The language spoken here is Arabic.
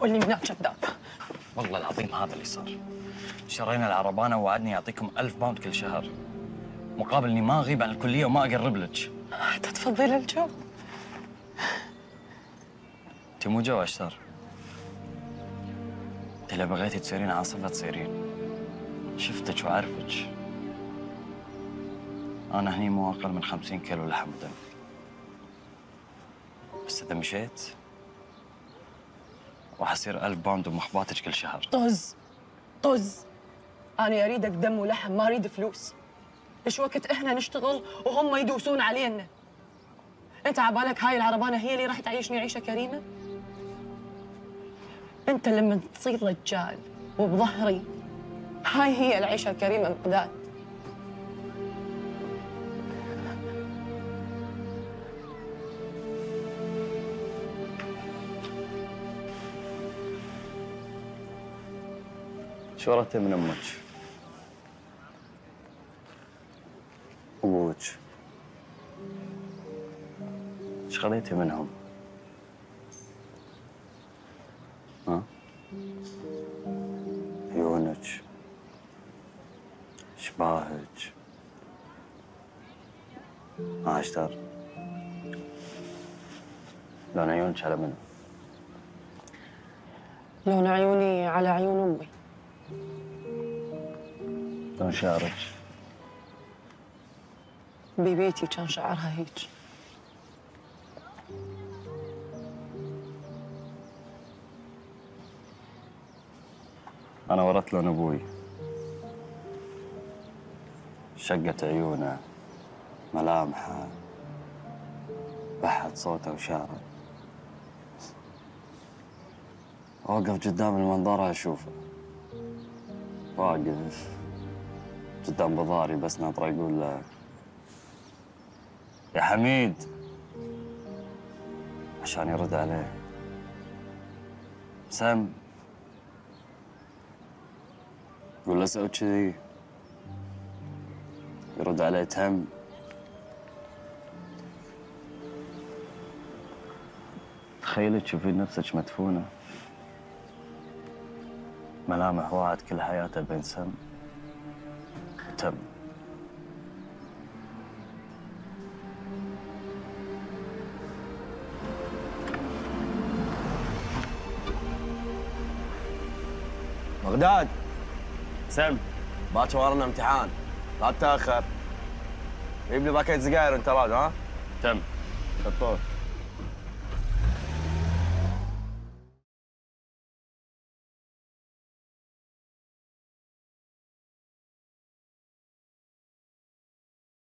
قول لي منك كذاب والله العظيم هذا اللي صار. شرينا العربانة ووعدني يعطيكم ألف pound كل شهر. مقابل إني ما اغيب عن الكلية وما أقرب لك. حتى تفضل الجو انت مو جو أشتر. انت لو بغيتي تصيرين عاصفه تصيرين شفتك وعارفك أنا هني مو أقل من خمسين كيلو لحم بس إذا مشيت راح اصير ألف باوند ومخباتك كل شهر. طز طز. أنا أريدك دم ولحم ما أريد فلوس. إيش وقت إحنا نشتغل وهم يدوسون علينا؟ أنت عبالك هاي العربانة هي اللي راح تعيشني عيشة كريمة؟ أنت لما تصير رجال وبظهري هاي هي العيشة الكريمه مقداد شو ورثتي من أمك؟ أبوك إيش منهم؟ ها؟ عيونك شباهك ما أشتر لون عيونك على منو؟ لون عيوني على عيون أمي لون شعرك. بيبيتي كان شعرها هيك. أنا ورثت لون أبوي. شقة عيونه ملامحه بحت صوته وشعره. أوقف قدام المنظرة أشوفه. واقف قدام بضاري بس ناطر يقول له يا حميد عشان يرد عليه. سم يقول له سوي كذي. يرد عليه تم. تخيلي تشوفين نفسك مدفونة. ملامح واحد كل حياته بين سم وتم بغداد. سم. باكر ورانا امتحان. لا تتأخر. جيب لي باكيت سجاير انت راد ها؟ تم. شطور